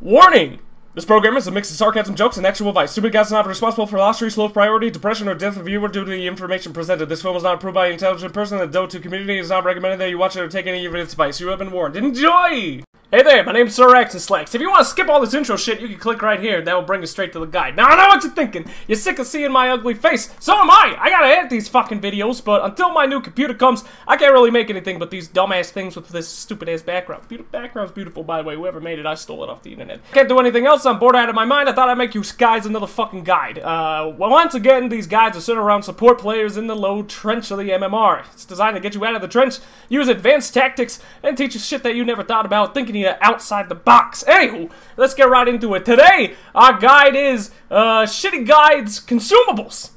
Warning! This program is a mix of sarcasm, jokes, and actual advice. Stupid Guides are not responsible for loss, slow priority, depression, or death of viewer due to the information presented. This film is not approved by an intelligent person. The Dota community is not recommended that you watch it or take any of its advice. You have been warned. Enjoy! Hey there, my name's Sir and Slacks. If you want to skip all this intro shit, you can click right here. That will bring you straight to the guide. Now, I know what you're thinking. You're sick of seeing my ugly face. So am I. I gotta edit these fucking videos, but until my new computer comes, I can't really make anything but these dumbass things with this stupid-ass background. Be background's beautiful, by the way. Whoever made it, I stole it off the internet. Can't do anything else. I'm bored out of my mind. I thought I'd make you guys another fucking guide. Uh, well, once again, these guides are centered around support players in the low trench of the MMR. It's designed to get you out of the trench, use advanced tactics, and teach you shit that you never thought about, thinking you're outside the box. Anywho, let's get right into it. Today, our guide is uh, Shitty Guides Consumables.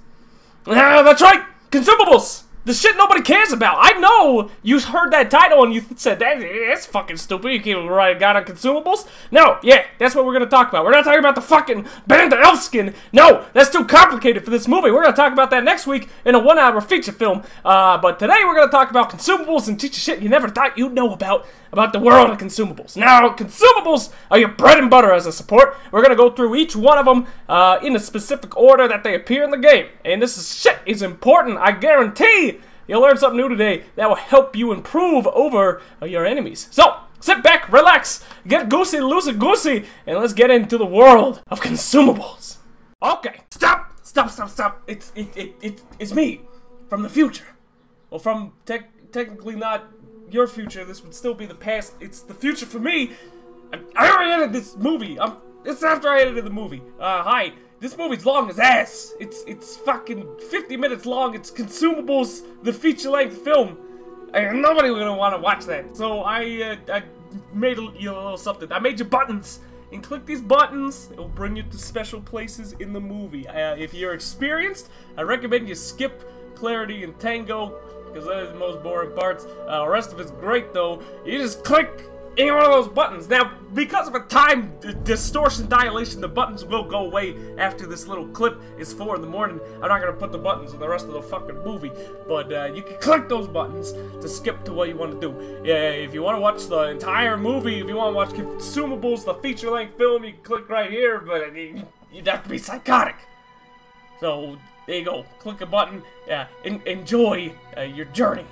Uh, that's right, consumables. The shit nobody cares about. I know you heard that title and you said that that's fucking stupid. You can't write guide on consumables. No, yeah, that's what we're gonna talk about. We're not talking about the fucking Band of Elvenskin. No, that's too complicated for this movie. We're gonna talk about that next week in a one-hour feature film. Uh, but today we're gonna talk about consumables and teach you shit you never thought you'd know about about the world of consumables. Now, consumables are your bread and butter as a support. We're gonna go through each one of them uh, in a specific order that they appear in the game. And this is shit is important. I guarantee you'll learn something new today that will help you improve over uh, your enemies. So, sit back, relax, get goosey, loosey goosey, and let's get into the world of consumables. Okay, stop, stop, stop, stop. It's it, it, it it's me from the future. Well, from tech technically not your future. This would still be the past. It's the future for me. I, I already edited this movie. I'm. It's after I edited the movie. Uh, hi. This movie's long as ass. It's it's fucking 50 minutes long. It's consumables, the feature-length film. And nobody gonna want to watch that. So I uh, I made a, you know, a little something. I made you buttons. And click these buttons. It will bring you to special places in the movie. Uh, if you're experienced, I recommend you skip Clarity and Tango because that is the most boring parts. Uh, the rest of it's great though. You just click any one of those buttons. Now, because of a time distortion dilation, the buttons will go away after this little clip is 4 in the morning. I'm not going to put the buttons in the rest of the fucking movie, but uh, you can click those buttons to skip to what you want to do. Yeah, if you want to watch the entire movie, if you want to watch consumables, the feature-length film, you can click right here, but you'd have to be psychotic. So, there you go. Click a button. Yeah, enjoy uh, your journey.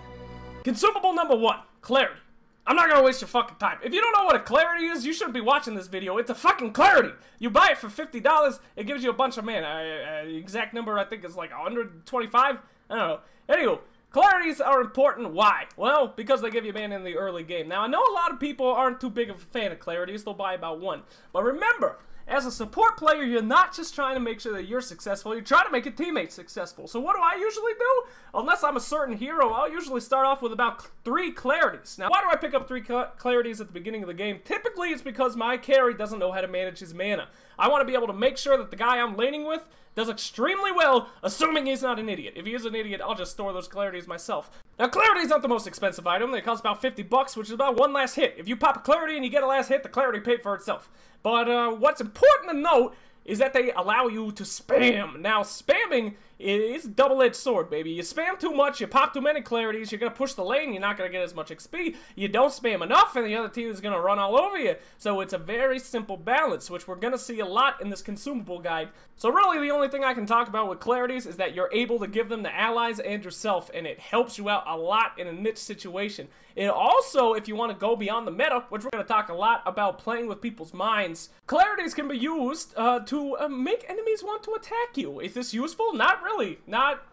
Consumable number one, clarity. I'm not gonna waste your fucking time. If you don't know what a clarity is, you shouldn't be watching this video. It's a fucking clarity. You buy it for $50, it gives you a bunch of mana. Uh, uh, exact number I think is like 125. I don't know. Anyway, clarities are important. Why? Well, because they give you mana in the early game. Now, I know a lot of people aren't too big of a fan of clarities. They'll buy about one. But remember, as a support player, you're not just trying to make sure that you're successful, you're trying to make your teammates successful. So what do I usually do? Unless I'm a certain hero, I'll usually start off with about three clarities. Now, why do I pick up three cl clarities at the beginning of the game? Typically, it's because my carry doesn't know how to manage his mana. I want to be able to make sure that the guy I'm laning with does extremely well, assuming he's not an idiot. If he is an idiot, I'll just store those clarities myself. Now, clarity is not the most expensive item. They cost about 50 bucks, which is about one last hit. If you pop a clarity and you get a last hit, the clarity paid for itself. But uh, what's important to note is that they allow you to spam. Now, spamming is double-edged sword, baby. You spam too much, you pop too many clarities, you're gonna push the lane, you're not gonna get as much XP. You don't spam enough, and the other team is gonna run all over you. So it's a very simple balance, which we're gonna see a lot in this consumable guide. So really, the only thing I can talk about with clarities is that you're able to give them to allies and yourself, and it helps you out a lot in a niche situation. It also, if you want to go beyond the meta, which we're going to talk a lot about playing with people's minds, clarities can be used uh, to uh, make enemies want to attack you. Is this useful? Not really. Not,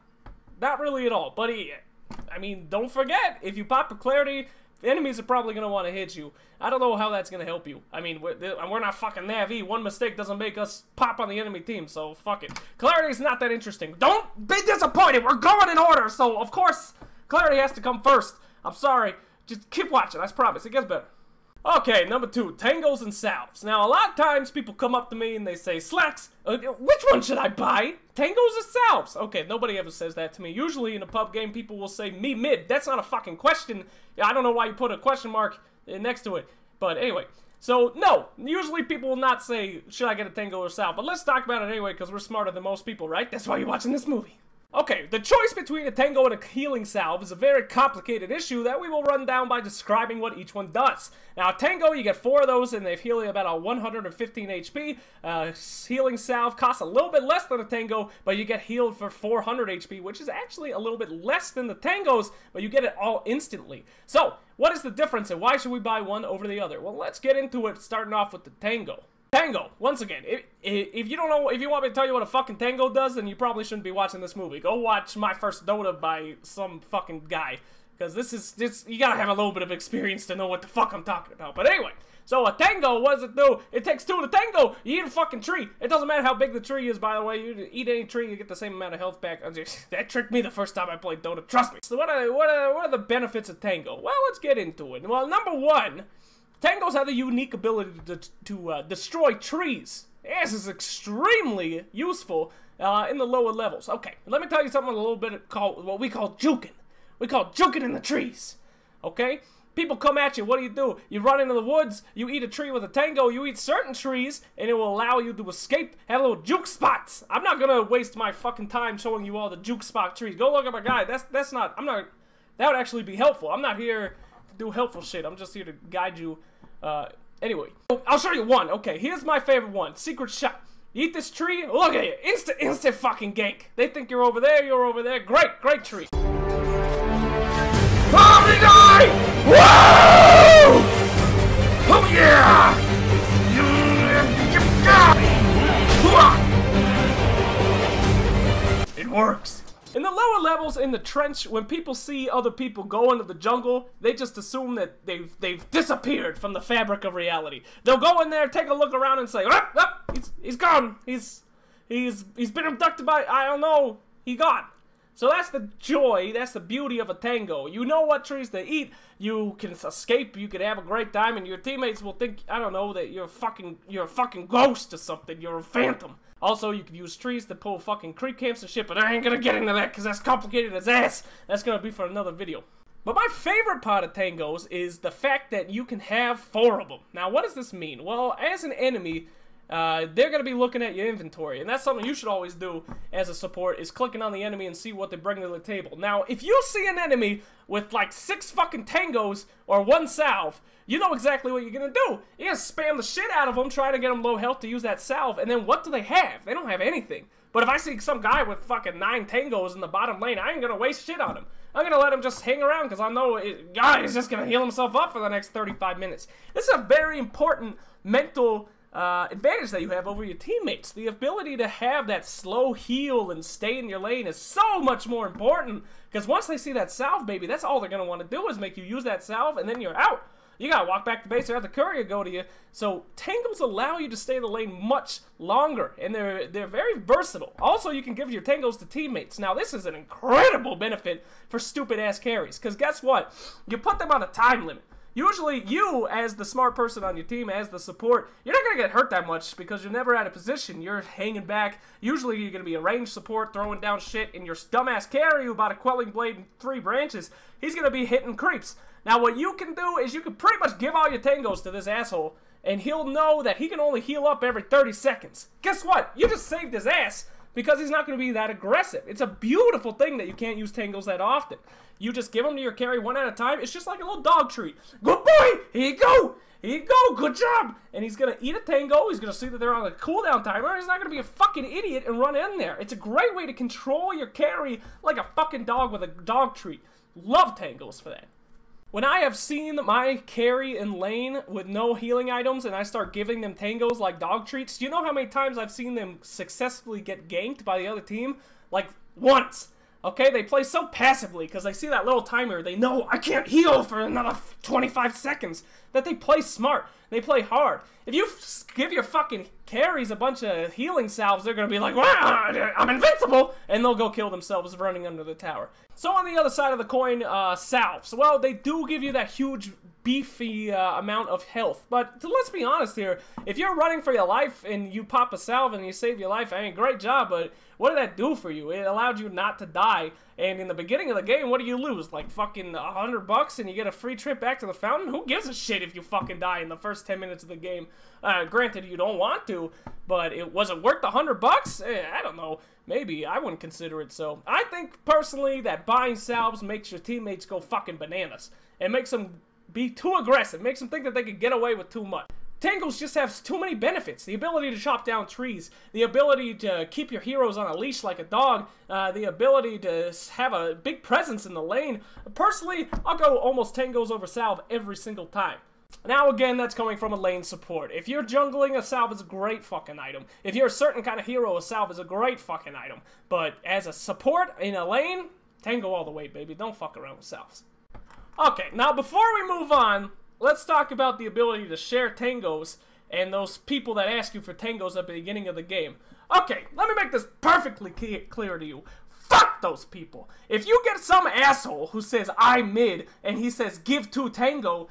not really at all. But, I mean, don't forget, if you pop a clarity, enemies are probably going to want to hit you. I don't know how that's going to help you. I mean, we're, we're not fucking Na'vi. One mistake doesn't make us pop on the enemy team, so fuck it. Clarity is not that interesting. Don't be disappointed. We're going in order, so of course, clarity has to come first. I'm sorry. Just keep watching, I promise, it gets better. Okay, number two, tangos and salves. Now, a lot of times people come up to me and they say, Slacks, uh, which one should I buy? Tangos or salves? Okay, nobody ever says that to me. Usually in a pub game, people will say me mid. That's not a fucking question. I don't know why you put a question mark next to it. But anyway, so no, usually people will not say, should I get a tango or salve? But let's talk about it anyway, because we're smarter than most people, right? That's why you're watching this movie. Okay, the choice between a Tango and a healing salve is a very complicated issue that we will run down by describing what each one does. Now, Tango, you get four of those, and they heal you about a 115 HP. Uh, healing salve costs a little bit less than a Tango, but you get healed for 400 HP, which is actually a little bit less than the Tangos, but you get it all instantly. So, what is the difference, and why should we buy one over the other? Well, let's get into it, starting off with the Tango. Tango, once again, if, if you don't know, if you want me to tell you what a fucking tango does, then you probably shouldn't be watching this movie. Go watch My First Dota by some fucking guy. Because this is, this, you gotta have a little bit of experience to know what the fuck I'm talking about. But anyway, so a tango, what does it do? It takes two to tango! You eat a fucking tree! It doesn't matter how big the tree is, by the way. You eat any tree, you get the same amount of health back. that tricked me the first time I played Dota, trust me. So what are, what are, what are the benefits of tango? Well, let's get into it. Well, number one, Tangos have the unique ability to, to uh, destroy trees. This is extremely useful uh, in the lower levels. Okay, let me tell you something a little bit called what we call juking. We call juking in the trees. Okay? People come at you, what do you do? You run into the woods, you eat a tree with a tango, you eat certain trees, and it will allow you to escape, have little juke spots. I'm not gonna waste my fucking time showing you all the juke spot trees. Go look at my guy. That's that's not I'm not that would actually be helpful. I'm not here do helpful shit. I'm just here to guide you. Uh, anyway, I'll show you one. Okay, here's my favorite one. Secret shot. Eat this tree, look at you. Instant, instant fucking gank. They think you're over there, you're over there. Great, great tree. Oh, die! Whoa! Oh, yeah! It works. In the lower levels in the trench, when people see other people go into the jungle, they just assume that they've they've disappeared from the fabric of reality. They'll go in there, take a look around, and say, "Ah, ah he's he's gone. He's he's he's been abducted by I don't know. He gone." So that's the joy, that's the beauty of a tango. You know what trees to eat, you can escape, you can have a great time, and your teammates will think, I don't know, that you're fucking, you're a fucking ghost or something, you're a phantom. Also, you can use trees to pull fucking creep camps and shit, but I ain't gonna get into that because that's complicated as ass. That's gonna be for another video. But my favorite part of tangos is the fact that you can have four of them. Now, what does this mean? Well, as an enemy, uh, they're going to be looking at your inventory. And that's something you should always do as a support, is clicking on the enemy and see what they bring to the table. Now, if you see an enemy with like six fucking tangos or one salve, you know exactly what you're going to do. You're going to spam the shit out of them, trying to get them low health to use that salve. And then what do they have? They don't have anything. But if I see some guy with fucking nine tangos in the bottom lane, I ain't going to waste shit on him. I'm going to let him just hang around because I know it, guy is just going to heal himself up for the next 35 minutes. This is a very important mental uh, advantage that you have over your teammates. The ability to have that slow heal and stay in your lane is so much more important because once they see that salve, baby, that's all they're going to want to do is make you use that salve and then you're out. You gotta walk back to base or have the courier go to you. So tangos allow you to stay in the lane much longer, and they're they're very versatile. Also, you can give your tangos to teammates. Now, this is an incredible benefit for stupid ass carries, because guess what? You put them on a time limit. Usually, you, as the smart person on your team, as the support, you're not going to get hurt that much because you're never out of position. You're hanging back. Usually, you're going to be a range support, throwing down shit, and your dumbass carry who bought a quelling blade and three branches, he's going to be hitting creeps. Now, what you can do is you can pretty much give all your tangos to this asshole, and he'll know that he can only heal up every 30 seconds. Guess what? You just saved his ass because he's not going to be that aggressive. It's a beautiful thing that you can't use tangos that often. You just give them to your carry one at a time. It's just like a little dog treat. Good boy! Here you go! Here you go! Good job! And he's going to eat a tango. He's going to see that they're on a cooldown timer. He's not going to be a fucking idiot and run in there. It's a great way to control your carry like a fucking dog with a dog treat. Love tangos for that. When I have seen my carry in lane with no healing items and I start giving them tangos like dog treats, do you know how many times I've seen them successfully get ganked by the other team? Like, once. Okay, they play so passively because they see that little timer. They know I can't heal for another 25 seconds. That they play smart. They play hard. If you give your fucking carries a bunch of healing salves, they're gonna be like, I'm invincible, and they'll go kill themselves running under the tower. So on the other side of the coin, uh, salves. Well, they do give you that huge beefy uh, amount of health. But let's be honest here, if you're running for your life and you pop a salve and you save your life, I mean, great job, but what did that do for you? It allowed you not to die, and in the beginning of the game, what do you lose? Like fucking a hundred bucks and you get a free trip back to the fountain? Who gives a shit if you fucking die in the first 10 minutes of the game? Uh, granted, you don't want to, but it was it worth the hundred bucks? Eh, I don't know. Maybe I wouldn't consider it so. I think personally that buying salves makes your teammates go fucking bananas. It makes them be too aggressive. Makes them think that they can get away with too much. Tangos just have too many benefits. The ability to chop down trees, the ability to keep your heroes on a leash like a dog, uh, the ability to have a big presence in the lane. Personally, I'll go almost Tangos over Salve every single time. Now again, that's coming from a lane support. If you're jungling, a salve is a great fucking item. If you're a certain kind of hero, a salve is a great fucking item. But as a support in a lane, tango all the way, baby. Don't fuck around with salves. Okay, now before we move on, let's talk about the ability to share tangos and those people that ask you for tangos at the beginning of the game. Okay, let me make this perfectly clear to you. Fuck those people. If you get some asshole who says I'm mid and he says give two tango,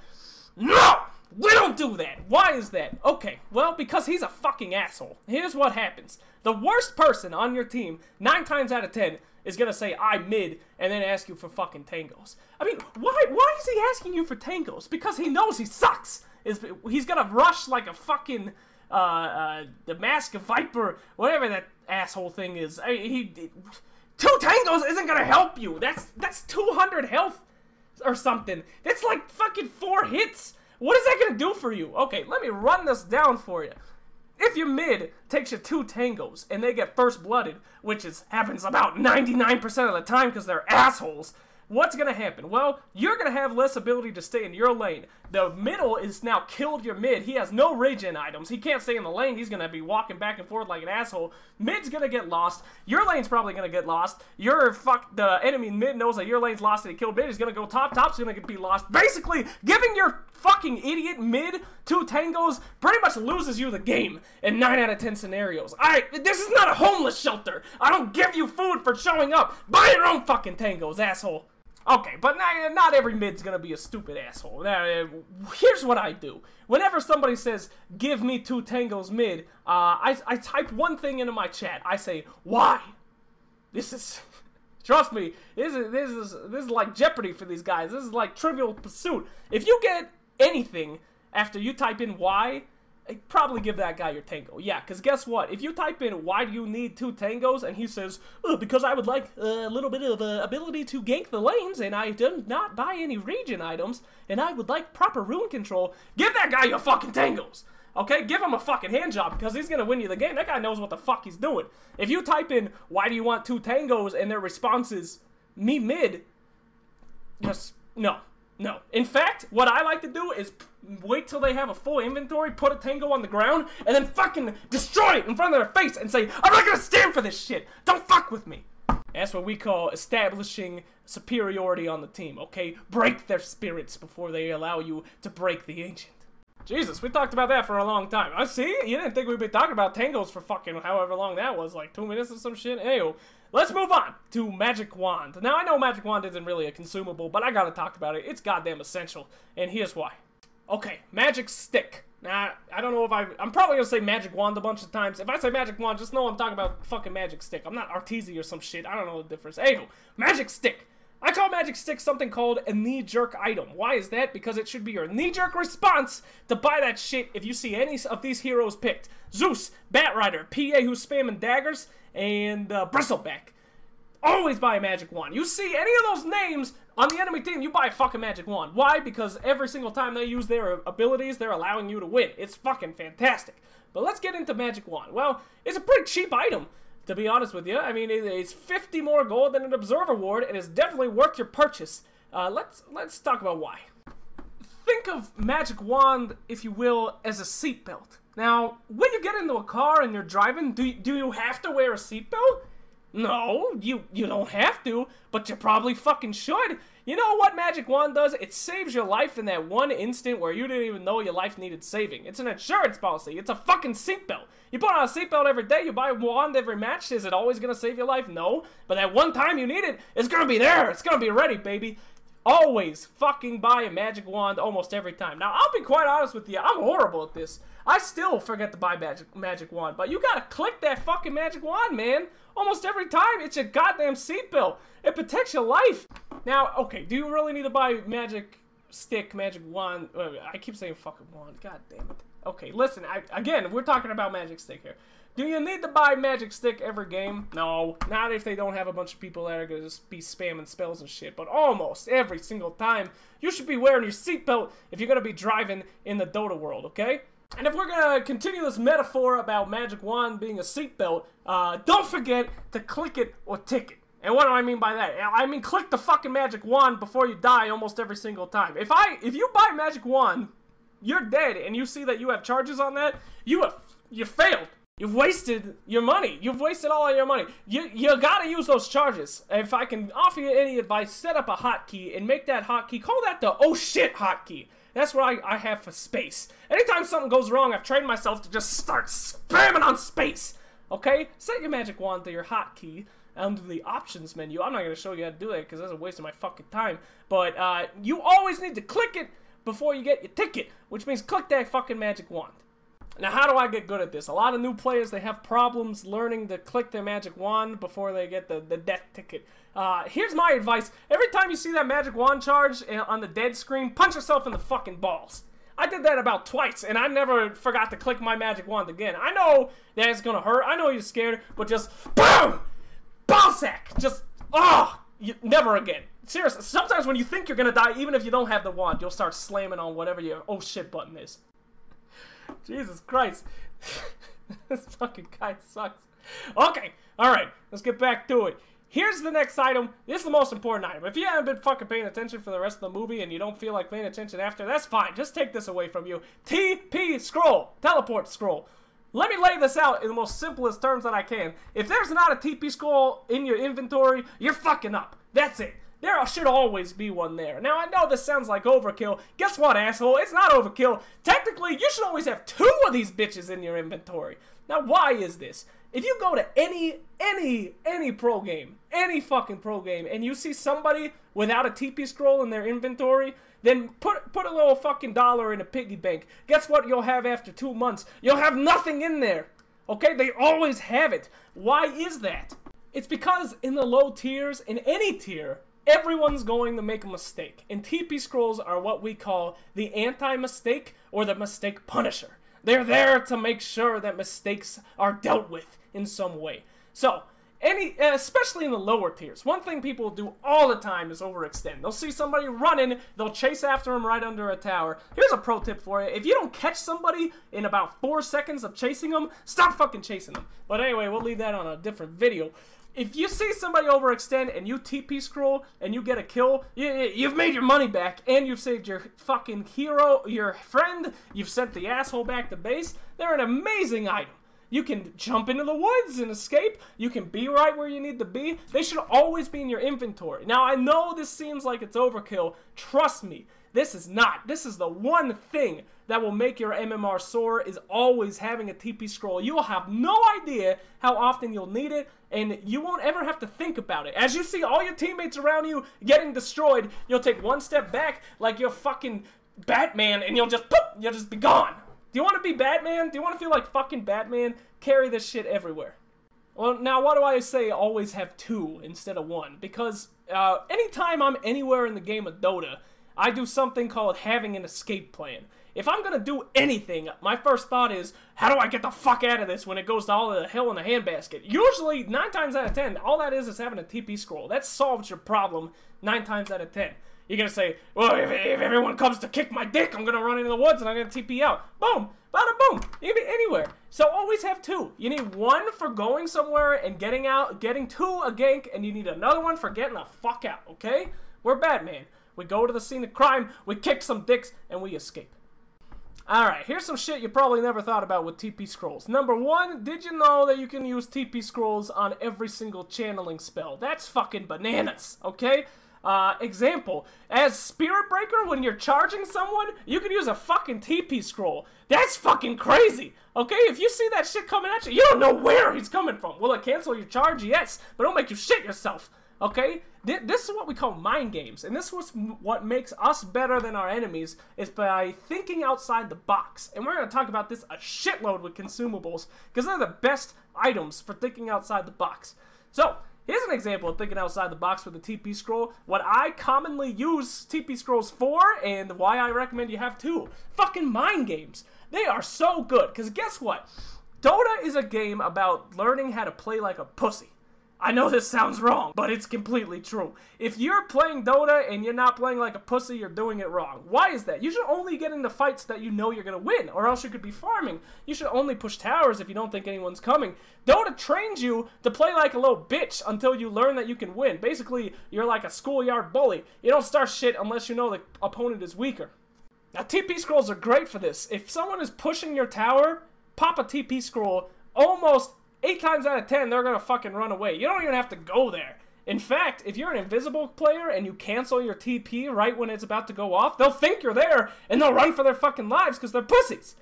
no! We don't do that. Why is that? Okay, well, because he's a fucking asshole. Here's what happens. The worst person on your team, nine times out of ten, is gonna say I'm mid and then ask you for fucking tangos. I mean, why why is he asking you for tangos? Because he knows he sucks. Is he's gonna rush like a fucking uh, uh the mask of viper, whatever that asshole thing is. I, he, he two tangos isn't gonna help you. That's that's 200 health or something. That's like fucking four hits. What is that gonna do for you? Okay, let me run this down for you. If your mid takes you two tangos and they get first blooded, which is happens about 99% of the time because they're assholes, what's going to happen? Well, you're going to have less ability to stay in your lane. The middle is now killed your mid. He has no regen items. He can't stay in the lane. He's going to be walking back and forth like an asshole. Mid's going to get lost. Your lane's probably going to get lost. Your fuck, the enemy mid knows that your lane's lost and he killed mid. He's going to go top. Top's going to be lost. Basically, giving your fucking idiot mid two tangos pretty much loses you the game in 9 out of 10 scenarios. I this is not a homeless shelter. I don't give you food for showing up. Buy your own fucking tangos, asshole. Okay, but not, not every mid's gonna be a stupid asshole. Now, uh, here's what I do. Whenever somebody says, give me two tangos mid, uh, I, I type one thing into my chat. I say, why? This is... Trust me, this is, this is this is like Jeopardy for these guys. This is like Trivial Pursuit. If you get anything after you type in why, probably give that guy your tango. Yeah, because guess what? If you type in, why do you need two tangos, and he says, oh, because I would like a little bit of uh, ability to gank the lanes, and I do not buy any regen items, and I would like proper rune control, give that guy your fucking tangos. Okay, give him a fucking hand job because he's gonna win you the game. That guy knows what the fuck he's doing. If you type in, why do you want two tangos, and their response is, me mid, just, no. No. In fact, what I like to do is wait till they have a full inventory, put a tango on the ground, and then fucking destroy it in front of their face and say, I'm not gonna stand for this shit! Don't fuck with me! That's what we call establishing superiority on the team, okay? Break their spirits before they allow you to break the ancient. Jesus, we talked about that for a long time. I see. You didn't think we'd be talking about tangos for fucking however long that was, like two minutes or some shit. Anyway, let's move on to Magic Wand. Now I know Magic Wand isn't really a consumable, but I gotta talk about it. It's goddamn essential, and here's why. Okay, Magic Stick. Now, I don't know if I... I'm probably gonna say Magic Wand a bunch of times. If I say Magic Wand, just know I'm talking about fucking Magic Stick. I'm not Arteezy or some shit. I don't know the difference. Anywho, Magic Stick. I call Magic Stick something called a knee-jerk item. Why is that? Because it should be your knee-jerk response to buy that shit if you see any of these heroes picked. Zeus, Batrider, PA who's spamming daggers, and uh, Bristleback. Always buy a Magic Wand. You see any of those names on the enemy team, you buy a fucking Magic Wand. Why? Because every single time they use their abilities, they're allowing you to win. It's fucking fantastic. But let's get into Magic Wand. Well, it's a pretty cheap item to be honest with you. I mean, it's 50 more gold than an Observer Ward, and it's definitely worth your purchase. Uh, let's let's talk about why. Think of Magic Wand, if you will, as a seatbelt. Now, when you get into a car and you're driving, do, do you have to wear a seatbelt? No, you, you don't have to, but you probably fucking should. You know what Magic Wand does? It saves your life in that one instant where you didn't even know your life needed saving. It's an insurance policy. It's a fucking seatbelt. You put on a seatbelt every day, you buy a wand every match. Is it always to save your life? No. But that one time you need it, it's to be there. It's to be ready, baby. Always fucking buy a magic wand almost every time. Now, I'll be quite honest with you. I'm horrible at this. I still forget to buy magic, magic wand. But you gotta click that fucking magic wand, man. Almost every time. It's your goddamn seatbelt. It protects your life. Now, okay, do you really need to buy magic stick, magic wand. uh, I keep saying fucking wand. God damn it. Okay, listen. I, again, we're talking about magic stick here. Do you need to buy magic stick every game? No, not if they don't have a bunch of people that are gonna just be spamming spells and shit. But almost every single time, you should be wearing your seatbelt if you're gonna be driving in the Dota world. Okay? And if we're gonna continue this metaphor about magic wand being a seatbelt, uh, don't forget to click it or tick it. And what do I mean by that? I mean click the fucking magic wand before you die almost every single time. If I if you buy magic wand, you're dead and you see that you have charges on that, you have you failed. You've wasted your money. You've wasted all of your money. You you gotta use those charges. If I can offer you any advice, set up a hotkey and make that hotkey. Call that the oh shit hotkey. That's what I, I have for space. Anytime something goes wrong, I've trained myself to just start spamming on space. Okay? Set your magic wand to your hotkey under the options menu. I'm not going to show you how to do that because that's a waste of my fucking time. But uh, you always need to click it before you get your ticket, which means click that fucking magic wand. Now, how do I get good at this? A lot of new players, they have problems learning to click their magic wand before they get the, the death ticket. Uh, here's my advice. Every time you see that magic wand charge uh, on the dead screen, punch yourself in the fucking balls. I did that about twice, and I never forgot to click my magic wand again. I know that it's gonna hurt. I know you're scared, but just BOOM! Ballsack! Just! Oh, never again. Seriously, sometimes when you think you're gonna die, even if you don't have the wand, you'll start slamming on whatever your oh shit button is. Jesus Christ. this fucking guy sucks. Okay, alright, let's get back to it. Here's the next item. This is the most important item. If you haven't been fucking paying attention for the rest of the movie and you don't feel like paying attention after, that's fine. Just take this away from you. TP scroll. Teleport scroll. Let me lay this out in the most simplest terms that I can. If there's not a TP scroll in your inventory, you're fucking up. That's it. There should always be one there. Now, I know this sounds like overkill. Guess what, asshole? It's not overkill. Technically, you should always have two of these bitches in your inventory. Now, why is this? If you go to any, any, any pro game, any fucking pro game, and you see somebody without a TP scroll in their inventory, then put put a little fucking dollar in a piggy bank. Guess what you'll have after two months? You'll have nothing in there. Okay? They always have it. Why is that? It's because in the low tiers, in any tier, Everyone's going to make a mistake, and TP scrolls are what we call the anti-mistake or the mistake punisher. They're there to make sure that mistakes are dealt with in some way. So, any, especially in the lower tiers, one thing people do all the time is overextend. They'll see somebody running, they'll chase after them right under a tower. Here's a pro tip for you. If you don't catch somebody in about four seconds of chasing them, stop fucking chasing them. But anyway, we'll leave that on a different video if you see somebody overextend and you TP scroll and you get a kill, you, you've made your money back and you've saved your fucking hero, your friend, you've sent the asshole back to base. They're an amazing item. You can jump into the woods and escape. You can be right where you need to be. They should always be in your inventory. Now, I know this seems like it's overkill. Trust me, this is not. This is the one thing that will make your MMR soar is always having a TP scroll. You will have no idea how often you'll need it, and you won't ever have to think about it. As you see all your teammates around you getting destroyed, you'll take one step back like you're fucking Batman, and you'll just poof, you'll just be gone. Do you want to be Batman? Do you want to feel like fucking Batman? Carry this shit everywhere. Well, now, why do I say always have two instead of one? Because uh, anytime I'm anywhere in the game of Dota, I do something called having an escape plan. If I'm gonna do anything, my first thought is, how do I get the fuck out of this when it goes to all the hell in the handbasket? Usually, 9 times out of 10, all that is is having a TP scroll. That solves your problem 9 times out of 10. You're gonna say, well, if, if everyone comes to kick my dick, I'm gonna run into the woods and I'm gonna TP out. Boom! Bada boom! Even anywhere. So always have two. You need one for going somewhere and getting out, getting to a gank, and you need another one for getting the fuck out, okay? We're Batman. We go to the scene of crime, we kick some dicks, and we escape. Alright, here's some shit you probably never thought about with TP scrolls. Number one, did you know that you can use TP scrolls on every single channeling spell? That's fucking bananas, okay? Uh, example, as Spirit Breaker, when you're charging someone, you can use a fucking TP scroll. That's fucking crazy, okay? If you see that shit coming at you, you don't know where he's coming from. Will it cancel your charge? Yes, but it'll make you shit yourself. Okay? This is what we call mind games, and this was what makes us better than our enemies is by thinking outside the box. And we're going to talk about this a shitload with consumables, because they're the best items for thinking outside the box. So, Here's an example of thinking outside the box with the TP scroll. What I commonly use TP scrolls for, and why I recommend you have two. Fucking mind games. They are so good. Because guess what? Dota is a game about learning how to play like a pussy. I know this sounds wrong, but it's completely true. If you're playing Dota and you're not playing like a pussy, you're doing it wrong. Why is that? You should only get into fights that you know you're gonna win, or else you could be farming. You should only push towers if you don't think anyone's coming. Dota trains you to play like a little bitch until you learn that you can win. Basically, you're like a schoolyard bully. You don't start shit unless you know the opponent is weaker. Now, TP scrolls are great for this. If someone is pushing your tower, pop a TP scroll almost eight times out of ten, they're gonna fucking run away. You don't even have to go there. In fact, if you're an invisible player and you cancel your TP right when it's about to go off, they'll think you're there and they'll run for their fucking lives because they're pussies.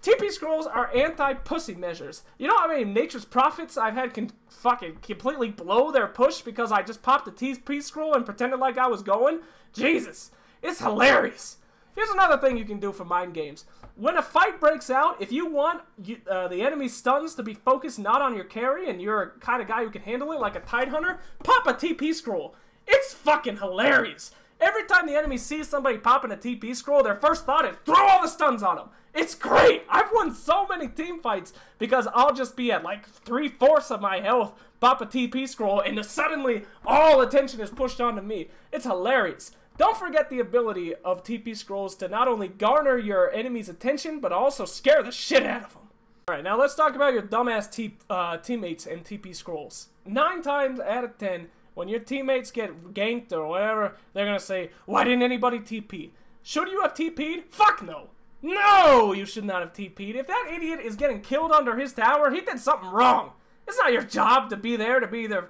TP scrolls are anti-pussy measures. You know how many Nature's Prophets I've had can fucking completely blow their push because I just popped a TP scroll and pretended like I was going? Jesus, it's hilarious. Here's another thing you can do for mind games. When a fight breaks out, if you want you, uh, the enemy's stuns to be focused not on your carry and you're a kind of guy who can handle it like a tide hunter, pop a TP scroll. It's fucking hilarious. Every time the enemy sees somebody popping a TP scroll, their first thought is throw all the stuns on them. It's great. I've won so many team fights because I'll just be at like three fourths of my health, pop a TP scroll, and suddenly all attention is pushed onto me. It's hilarious. Don't forget the ability of TP scrolls to not only garner your enemy's attention, but also scare the shit out of them. Alright, now let's talk about your dumbass te uh, teammates and TP scrolls. Nine times out of ten, when your teammates get ganked or whatever, they're gonna say, Why didn't anybody TP? Should you have TP'd? Fuck no! No, you should not have TP'd. If that idiot is getting killed under his tower, he did something wrong. It's not your job to be there to be their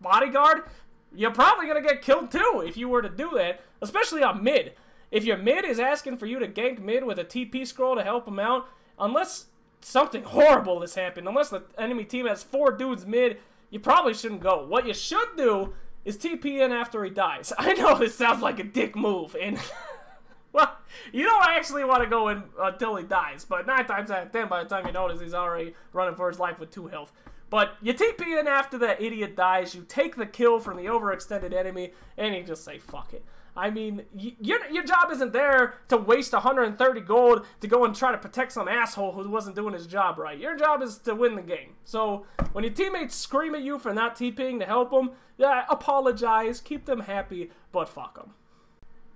bodyguard you're probably going to get killed too if you were to do that, especially on mid. If your mid is asking for you to gank mid with a TP scroll to help him out, unless something horrible has happened, unless the enemy team has four dudes mid, you probably shouldn't go. What you should do is TP in after he dies. I know this sounds like a dick move, and... well, you don't actually want to go in until he dies, but 9 times out of 10, by the time you notice, he's already running for his life with 2 health. But you TP in after that idiot dies, you take the kill from the overextended enemy, and you just say, fuck it. I mean, your, your job isn't there to waste 130 gold to go and try to protect some asshole who wasn't doing his job right. Your job is to win the game. So, when your teammates scream at you for not TPing to help them, yeah, apologize, keep them happy, but fuck them.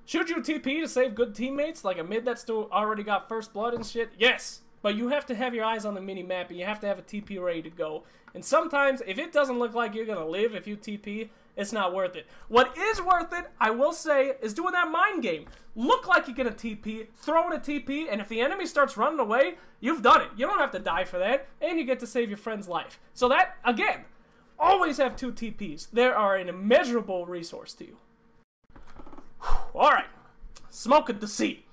Should you TP to save good teammates, like a mid that's still already got first blood and shit? Yes! But you have to have your eyes on the mini map and you have to have a TP ready to go. And sometimes, if it doesn't look like you're going to live if you TP, it's not worth it. What is worth it, I will say, is doing that mind game. Look like you're going to TP, throw in a TP, and if the enemy starts running away, you've done it. You don't have to die for that, and you get to save your friend's life. So that, again, always have two TPs. They are an immeasurable resource to you. Alright, smoke of deceit.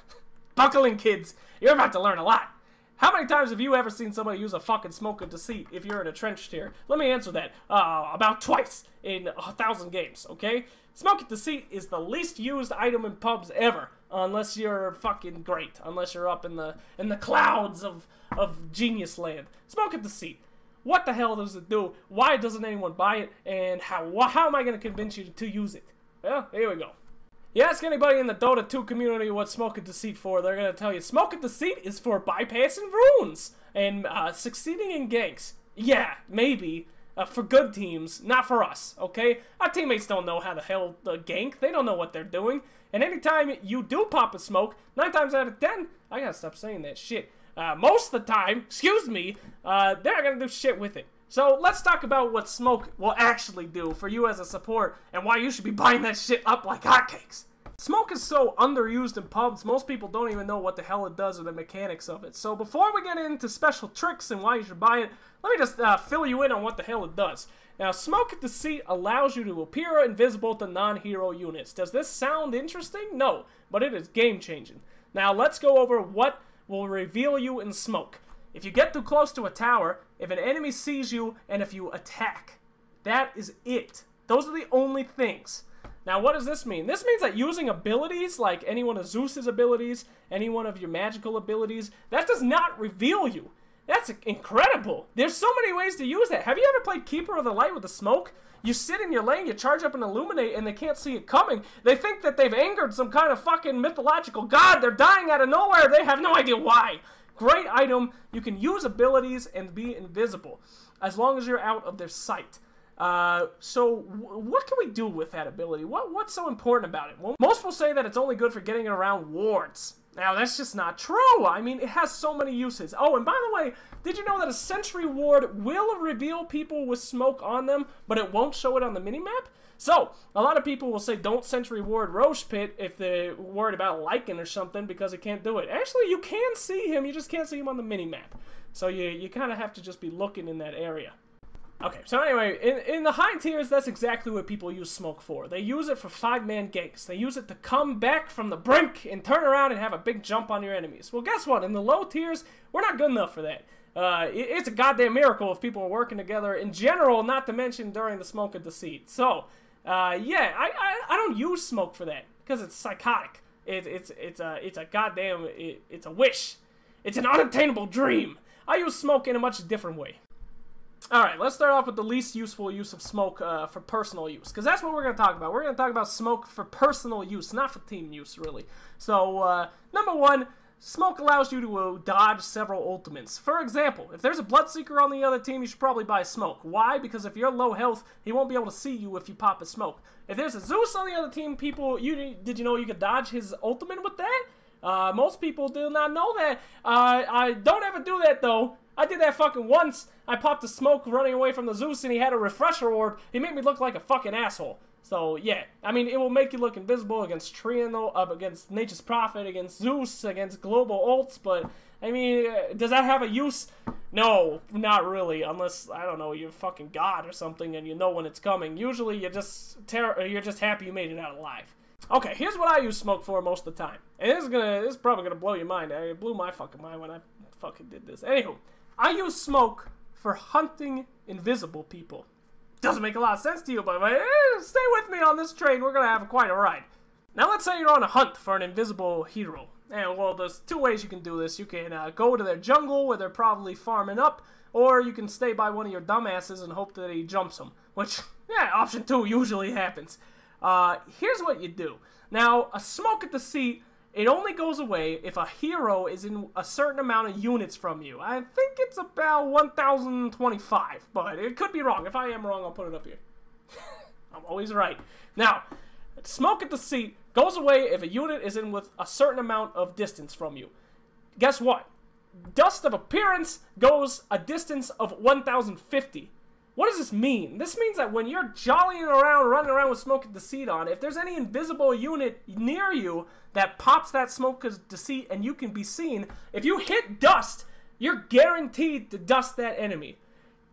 Buckling kids, you're about to learn a lot. How many times have you ever seen somebody use a fucking smoke of deceit if you're in a trench tier? Let me answer that. Uh, about twice in a thousand games, okay? Smoke of deceit is the least used item in pubs ever, unless you're fucking great, unless you're up in the in the clouds of of genius land. Smoke of deceit. What the hell does it do? Why doesn't anyone buy it? And how how am I going to convince you to use it? Well, here we go. You ask anybody in the Dota 2 community what Smoke of Deceit for, they're going to tell you Smoke of Deceit is for bypassing runes and uh, succeeding in ganks. Yeah, maybe. Uh, for good teams, not for us, okay? Our teammates don't know how the hell to gank. They don't know what they're doing. And anytime you do pop a smoke, 9 times out of 10, I gotta stop saying that shit. Uh, most of the time, excuse me, uh, they're not gonna do shit with it. So let's talk about what smoke will actually do for you as a support and why you should be buying that shit up like hotcakes. Smoke is so underused in pubs, most people don't even know what the hell it does or the mechanics of it. So before we get into special tricks and why you should buy it, let me just uh, fill you in on what the hell it does. Now, Smoke of Deceit allows you to appear invisible to non-hero units. Does this sound interesting? No, but it is game-changing. Now, let's go over what will reveal you in Smoke. If you get too close to a tower, if an enemy sees you, and if you attack. That is it. Those are the only things. Now, what does this mean? This means that using abilities, like any one of Zeus's abilities, any one of your magical abilities, that does not reveal you. That's incredible. There's so many ways to use that. Have you ever played Keeper of the Light with the smoke? You sit in your lane, you charge up and illuminate, and they can't see it coming. They think that they've angered some kind of fucking mythological god. They're dying out of nowhere. They have no idea why. Great item. You can use abilities and be invisible as long as you're out of their sight. Uh, so what can we do with that ability? What what's so important about it? Well, most will say that it's only good for getting around wards. Now that's just not true. I mean, it has so many uses. Oh, and by the way, did you know that a sentry ward will reveal people with smoke on them, but it won't show it on the minimap? So, a lot of people will say don't sentry ward Rosh Pit if they're worried about Lycan or something because it can't do it. Actually, you can see him, you just can't see him on the minimap. So you, you kind of have to just be looking in that area. Okay, so anyway, in, in the high tiers, that's exactly what people use smoke for. They use it for five-man ganks. They use it to come back from the brink and turn around and have a big jump on your enemies. Well, guess what? In the low tiers, we're not good enough for that. Uh, it, it's a goddamn miracle if people are working together in general, not to mention during the smoke of deceit. So, uh, yeah, I, I, I don't use smoke for that because it's psychotic. It, it's it's a it's a goddamn it, it's a wish. It's an unattainable dream. I use smoke in a much different way. All right, let's start off with the least useful use of smoke uh, for personal use, because that's what we're going to talk about. We're going to talk about smoke for personal use, not for team use, really. So, uh, number one, Smoke allows you to uh, dodge several ultimates. For example, if there's a Bloodseeker on the other team, you should probably buy Smoke. Why? Because if you're low health, he won't be able to see you if you pop a Smoke. If there's a Zeus on the other team, people, you did you know you could dodge his ultimate with that? Uh, most people do not know that. Uh, I don't ever do that though. I did that fucking once. I popped a smoke running away from the Zeus and he had a refresher orb. He made me look like a fucking asshole. So yeah, I mean it will make you look invisible against Triano, up against Nature's Prophet, against Zeus, against Global Ults, but I mean, uh, does that have a use? No, not really, unless I don't know, you're fucking god or something and you know when it's coming. Usually you're just ter- you're just happy you made it out alive. Okay, here's what I use smoke for most of the time. And this is gonna this is probably gonna blow your mind. It blew my fucking mind when I fucking did this. Anywho, I use smoke for hunting invisible people doesn't make a lot of sense to you, but eh, stay with me on this train. We're gonna have quite a ride. Now, let's say you're on a hunt for an invisible hero. And well, there's two ways you can do this. You can uh, go to their jungle where they're probably farming up, or you can stay by one of your dumbasses and hope that he jumps them. Which, yeah, option two usually happens. Uh, here's what you do. Now, a smoke of deceit it only goes away if a hero is in a certain amount of units from you. I think it's about 1,025, but it could be wrong. If I am wrong, I'll put it up here. I'm always right. Now, smoke of deceit goes away if a unit is in with a certain amount of distance from you. Guess what? Dust of appearance goes a distance of 1,050. What does this mean? This means that when you're jollying around, running around with Smoke of Deceit on, if there's any invisible unit near you that pops that Smoke of Deceit and you can be seen, if you hit dust, you're guaranteed to dust that enemy.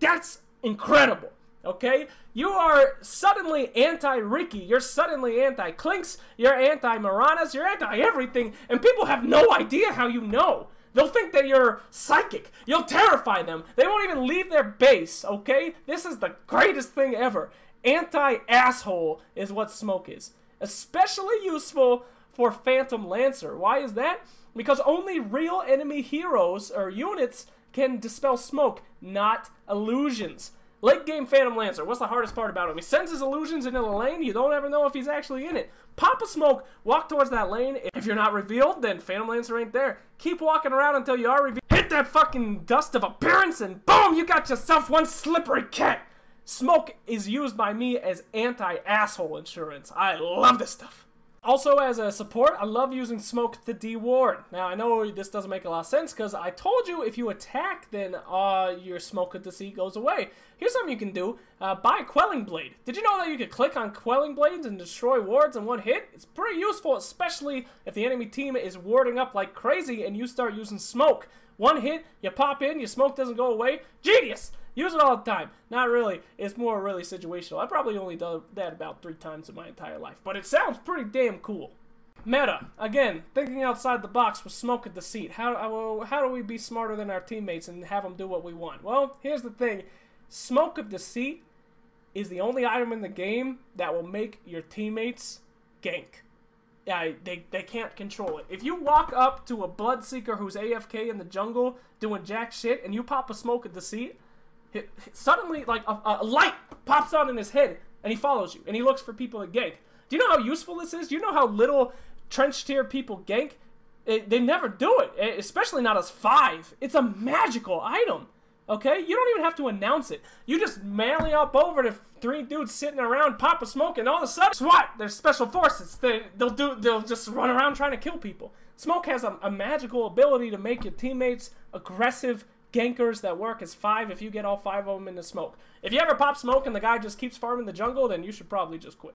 That's incredible. Okay? You are suddenly anti Riki, you're suddenly anti Clinkz. you're anti Miranas, you're anti everything, and people have no idea how you know. They'll think that you're psychic. You'll terrify them. They won't even leave their base, okay? This is the greatest thing ever. Anti asshole is what smoke is. Especially useful for Phantom Lancer. Why is that? Because only real enemy heroes or units can dispel smoke, not illusions. Late game Phantom Lancer. What's the hardest part about him? He sends his illusions into the lane. You don't ever know if he's actually in it. Pop a smoke. Walk towards that lane. If you're not revealed, then Phantom Lancer ain't there. Keep walking around until you are revealed. Hit that fucking dust of appearance and boom, you got yourself one slippery cat. Smoke is used by me as anti-asshole insurance. I love this stuff. Also, as a support, I love using Smoke to Ward. Now, I know this doesn't make a lot of sense because I told you if you attack, then uh, your Smoke of Deceit goes away. Here's something you can do. Uh, buy Quelling Blade. Did you know that you could click on Quelling Blades and destroy wards in one hit? It's pretty useful, especially if the enemy team is warding up like crazy and you start using Smoke. One hit, you pop in, your Smoke doesn't go away. Genius! Use it all the time. Not really. It's more really situational. I probably only done that about three times in my entire life, but it sounds pretty damn cool. Meta. Again, thinking outside the box with smoke of deceit. How, how do we be smarter than our teammates and have them do what we want? Well, here's the thing. Smoke of deceit is the only item in the game that will make your teammates gank. yeah, they, they can't control it. If you walk up to a Bloodseeker who's AFK in the jungle doing jack shit and you pop a smoke of deceit, it, suddenly, like, a, a light pops on in his head and he follows you and he looks for people to gank. Do you know how useful this is? Do you know how little trench tier people gank? It, they never do it, especially not as five. It's a magical item. Okay, you don't even have to announce it. You just manly up over to three dudes sitting around, pop a smoke, and all of a sudden, SWAT, they're special forces. They, they'll do, they'll just run around trying to kill people. Smoke has a, a magical ability to make your teammates aggressive gankers that work as five if you get all five of them in the smoke. If you ever pop smoke and the guy just keeps farming the jungle, then you should probably just quit.